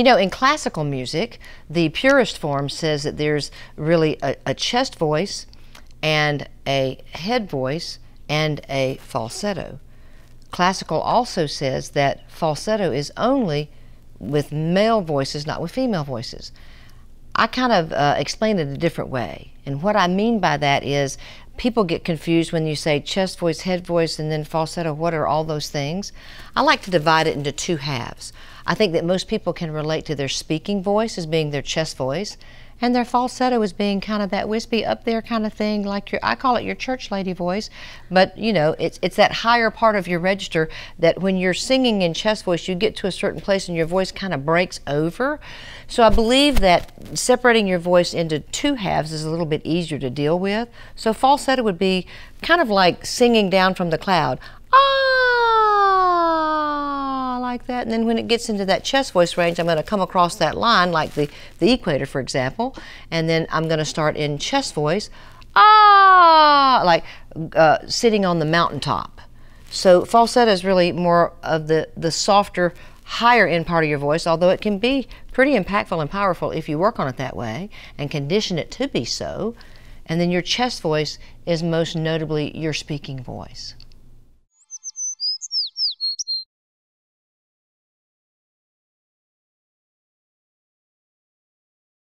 You know, in classical music, the purest form says that there's really a, a chest voice and a head voice and a falsetto. Classical also says that falsetto is only with male voices, not with female voices. I kind of uh, explain it a different way. And what I mean by that is people get confused when you say chest voice, head voice, and then falsetto. What are all those things? I like to divide it into two halves. I think that most people can relate to their speaking voice as being their chest voice, and their falsetto is being kind of that wispy up there kind of thing, like your I call it your church lady voice, but you know it's it's that higher part of your register that when you're singing in chest voice, you get to a certain place and your voice kind of breaks over. So I believe that separating your voice into two halves is a little bit easier to deal with. So falsetto would be kind of like singing down from the cloud. Ah, like that. And then when it gets into that chest voice range, I'm going to come across that line, like the, the equator, for example. And then I'm going to start in chest voice. Ah, like uh, sitting on the mountaintop. So falsetto is really more of the, the softer, higher end part of your voice, although it can be pretty impactful and powerful if you work on it that way and condition it to be so. And then your chest voice is most notably your speaking voice.